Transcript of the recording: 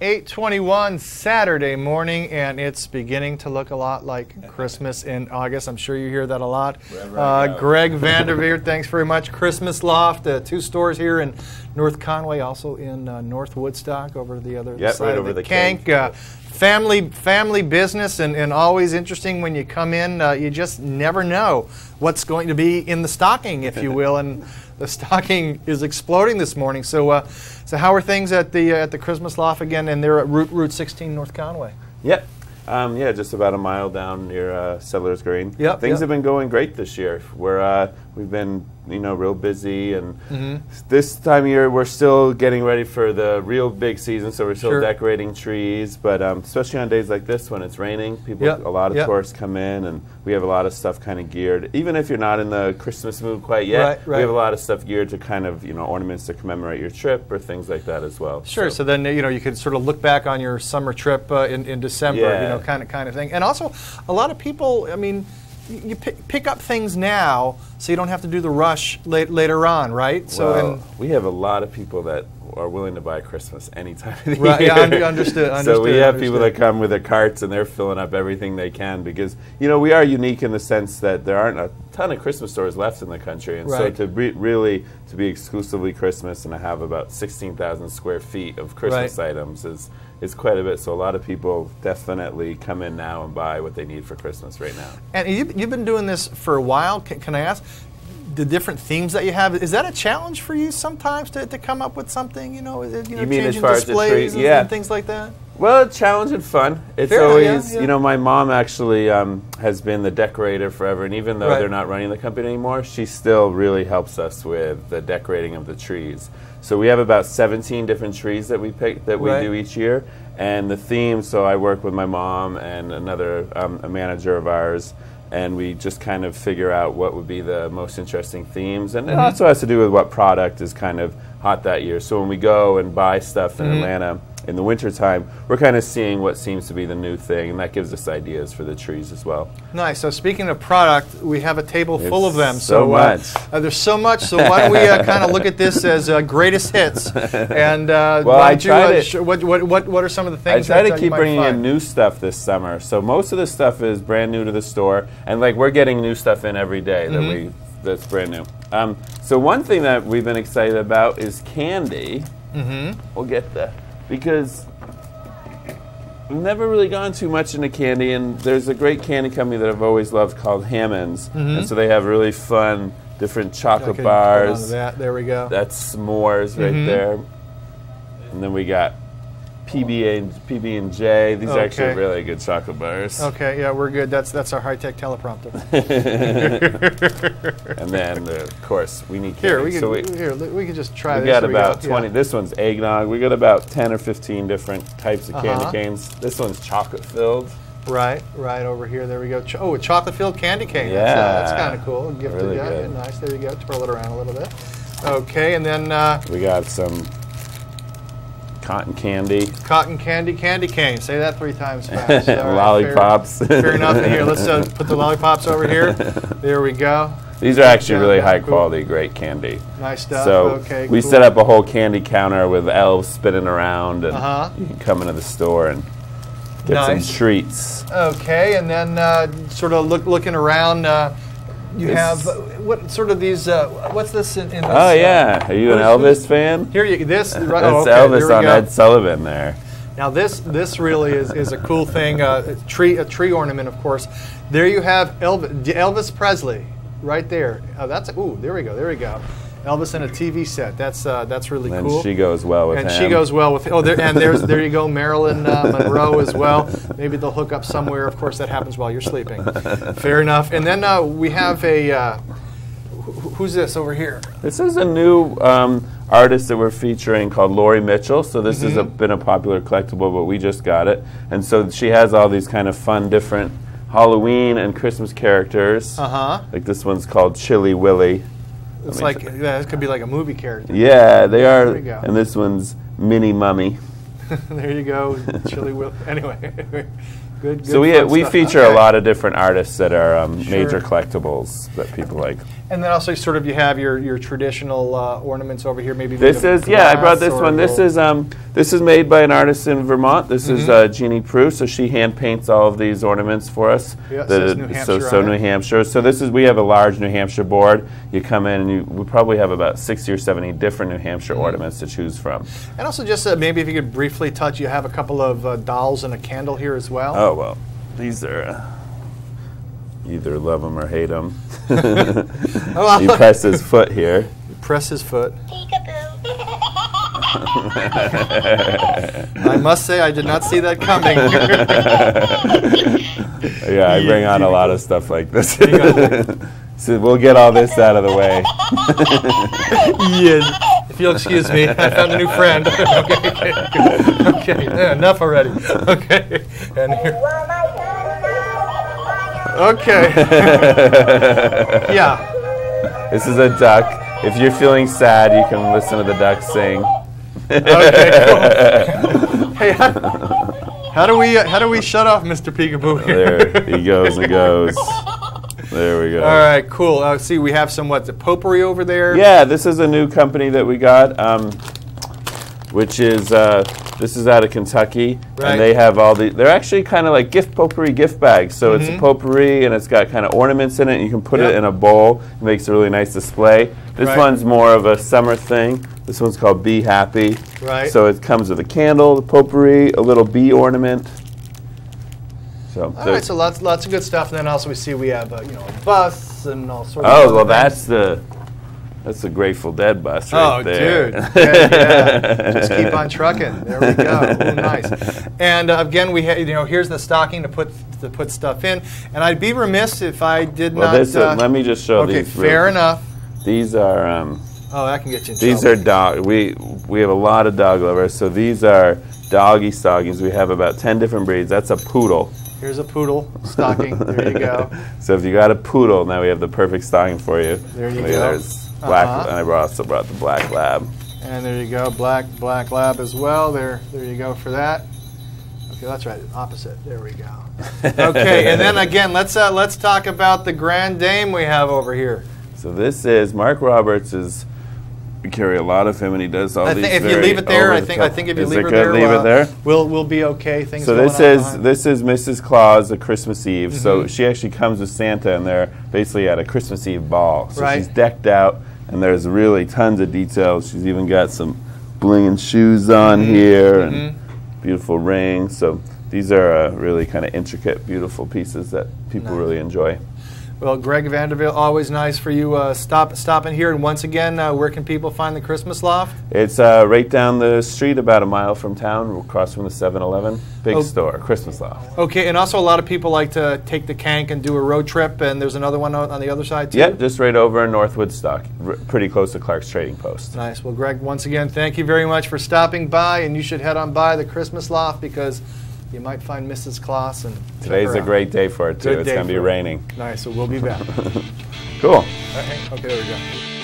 821 Saturday morning, and it's beginning to look a lot like Christmas in August. I'm sure you hear that a lot. Uh, Greg Vander Veer, thanks very much. Christmas Loft, uh, two stores here in North Conway, also in uh, North Woodstock over the other Yep, side right of over the, the Kanc. Family, family business, and, and always interesting when you come in. Uh, you just never know what's going to be in the stocking, if you will, and the stocking is exploding this morning. So, uh, so how are things at the uh, at the Christmas Loft again? And they're at Route Route 16 North Conway. Yep. Um, yeah, just about a mile down near uh, Settlers Green. Yep, Things yep. have been going great this year. We're uh, we've been you know real busy, and Mm-hmm. this time of year we're still getting ready for the real big season. So we're still Sure. decorating trees, but um, especially on days like this when it's raining, people Yep, a lot of tourists come in, and we have a lot of stuff kind of geared. Even if you're not in the Christmas mood quite yet, Right, right. we have a lot of stuff geared to kind of you know ornaments to commemorate your trip or things like that as well. Sure. So, then you know you could sort of look back on your summer trip uh, in, in December, you Yeah. Know, kind of kind of thing. And also, a lot of people. I mean, you, pick, pick up things now, so you don't have to do the rush late, later on, right? So well, we have a lot of people that are willing to buy Christmas any time of the Right, year. yeah, un- understood, so we understood, have people that come with their carts and they're filling up everything they can because you know we are unique in the sense that there aren't a ton of Christmas stores left in the country, and so to be, really to be exclusively Christmas and to have about sixteen thousand square feet of Christmas Right. items is is quite a bit. So a lot of people definitely come in now and buy what they need for Christmas right now. And you, you've been doing this for a while. Can, can I ask the different themes that you have? Is that a challenge for you sometimes to, to come up with something? You know, you know, You mean as changing far as the tree- and, yeah. and things like that. Well, it's challenge and fun. It's Fair, yeah, always, yeah. you know, my mom actually um, has been the decorator forever, and even though Right. they're not running the company anymore, she still really helps us with the decorating of the trees. So we have about 17 different trees that we pick that we Right. do each year, and the theme. So I work with my mom and another um, a manager of ours. And we just kind of figure out what would be the most interesting themes. And Mm-hmm. it also has to do with what product is kind of hot that year. So when we go and buy stuff in Mm-hmm. Atlanta, in the wintertime, we're kind of seeing what seems to be the new thing, and that gives us ideas for the trees as well. Nice. So speaking of product, we have a table full of them. so uh, much. uh, there's so much. So why don't we uh, kind of look at this as uh, greatest hits? And uh, Well, why I don't you, sh- what, what, what, what are some of the things? I try that to keep bringing in new stuff this summer. So most of the stuff is brand new to the store, and like we're getting new stuff in every day that Mm-hmm. we that's brand new. Um, so one thing that we've been excited about is candy. Mm-hmm. We'll get that because we've never really gone too much into candy, and there's a great candy company that I've always loved called Hammond's, and so they have really fun different chocolate Mm-hmm. Okay, hold on to bars. that. There we go. That's s'mores right Mm-hmm. there. And then we got PB and PB and J. These are actually really good chocolate bars. Okay, yeah, we're good. That's that's our high tech teleprompter. And then uh, of course we need candy. Here, we can so we, here we we can just try we this. got about go. 20. Yeah. This one's eggnog. We got about 10 or 15 different types of Uh-huh. candy canes. This one's chocolate filled. Right, right over here. There we go. Ch- oh, a chocolate filled candy cane. That's, uh, that's kind of cool. Gifted, Really yeah, good. nice. There you go. Twirl it around a little bit. Okay, and then uh, We got some cotton candy, cotton candy candy cane. Say that three times fast. Right, lollipops. Fair, fair enough. Here, let's uh, put the lollipops over here. There we go. These are actually really high quality, great candy. Nice stuff. So okay, we cool. set up a whole candy counter with elves spinning around, and Uh-huh. you can come into the store and get Nice. some treats. Okay, and then uh, sort of look, looking around, uh, you have uh, what sort of these? Uh, what's this in? in this, Oh uh, yeah, are you an Elvis fan? Here, you this. Right, That's oh, okay, Elvis on go. Ed Sullivan there. Now this this really is, is a cool thing. Uh, a tree a tree ornament, of course. There you have Elvis, Elvis Presley, right there. Oh, that's ooh. There we go. There we go. Elvis in a TV set. That's uh, that's really And cool. And she goes well with and him. she goes well with oh there and there's there you go Marilyn uh, Monroe as well. Maybe they'll hook up somewhere. Of course, that happens while you're sleeping. Fair enough. And then uh, we have a uh, who's this over here? This is a new um, artist that we're featuring called Lori Mitchell. So this has a, Mm-hmm. been a popular collectible, but we just got it. And so she has all these kind of fun, different Halloween and Christmas characters. Uh huh. Like this one's called Chili Willy. It's me like try- yeah, it could be like a movie character. Yeah, they are. There we go. And this one's Mini Mummy. there you go, chili will. Anyway, Good, So we we stuff. feature Okay. a lot of different artists that are um, Sure. major collectibles that people like. And then also sort of you have your, your traditional uh, ornaments over here, maybe. This is yeah. I brought this one. This is um this is made by an artist in Vermont. This is uh, Jeannie Prue. So she hand paints all of these ornaments for us. Yeah, it The- says New so Hampshire so on New. Hampshire. So this is we have a large New Hampshire board. You come in and you, we probably have about sixty or seventy different New Hampshire Mm-hmm. ornaments to choose from. And also just uh, maybe if you could briefly touch, you have a couple of uh, dolls and a candle here as well. Oh well, these are. Uh, Either love them or hate them. Oh, he press his foot here. You press his foot. Peekaboo. I must say, I did not see that coming. Yeah, I bring on a lot of stuff like this. so we'll get all this out of the way. Ian, if you'll excuse me, I found a new friend. okay, okay, okay, yeah, enough already. Okay, and here, okay, yeah. This is a duck. If you're feeling sad, you can listen to the duck sing. Okay, cool. hey, how, how do we uh, how do we shut off Mr. Peekaboo here? There he goes and goes. There we go. All right, cool. Uh, see, we have some what the potpourri over there. Yeah, this is a new company that we got, um, which is uh, this is out of Kentucky, Right. and they have all the. They're actually kind of like gift potpourri gift bags. So it's a potpourri, and it's got kind of ornaments in it, and you can put Mm-hmm. Yep. it in a bowl. It makes a really nice display. This Right. one's more of a summer thing. This one's called Be Happy. Right. So it comes with a candle, the potpourri, a little bee ornament. So. All right, so lots lots of good stuff, and then also we see we have uh, you know a bus and all sorts. of Oh other well, things. that's the that's the Grateful Dead bus right Oh, there. dude. Yeah, yeah. Just keep on trucking. There we go. Ooh, nice. And uh, again, we ha- you know here's the stocking to put to put stuff in. And I'd be remiss if I did Well, not. this uh, let me just show okay, these. real fair quick. enough. These are um, Oh, that can get you. These trouble. are dog. We we have a lot of dog lovers, so these are doggy stockings. We have about ten different breeds. That's a poodle. Here's a poodle stocking. There you go. So if you got a poodle, now we have the perfect stocking for you. There you Look, go. There's black, Uh-huh. and I brought, also brought the black lab. And there you go. Black black lab as well. There there you go for that. Okay, that's right. Opposite. There we go. Okay, and then again, let's uh, let's talk about the Grand Dame we have over here. So this is Mark Roberts is. We carry a lot of him, and he does all I these. think if you leave it there, I think I think if you Is leave it there, leave it there. we'll we'll be okay. Things So this is behind. this is Mrs. Claus, a Christmas Eve. So Mm-hmm. she actually comes with Santa, and they're basically at a Christmas Eve ball. So Right. she's decked out, and there's really tons of details. She's even got some bling and shoes on Mm-hmm. here, and beautiful rings. So these are uh, really kind of intricate, beautiful pieces that people really enjoy. Well, Greg Vanderbilt, always nice for you uh, stop stopping here. And once again, uh, where can people find the Christmas loft? It's uh, right down the street, about a mile from town, across from the 7-Eleven. Big Oh. store, Christmas loft. Okay, and also a lot of people like to take the Kanc and do a road trip. And there's another one on the other side too. Yep, just right over in North Woodstock, r- pretty close to Clark's Trading Post. Nice. Well, Greg, once again, thank you very much for stopping by. And you should head on by the Christmas loft because you might find Mrs. Claus. And Today's a out. great day for it too. Good it's going to be raining. Nice. So we'll be back. Cool. okay, okay, there we go.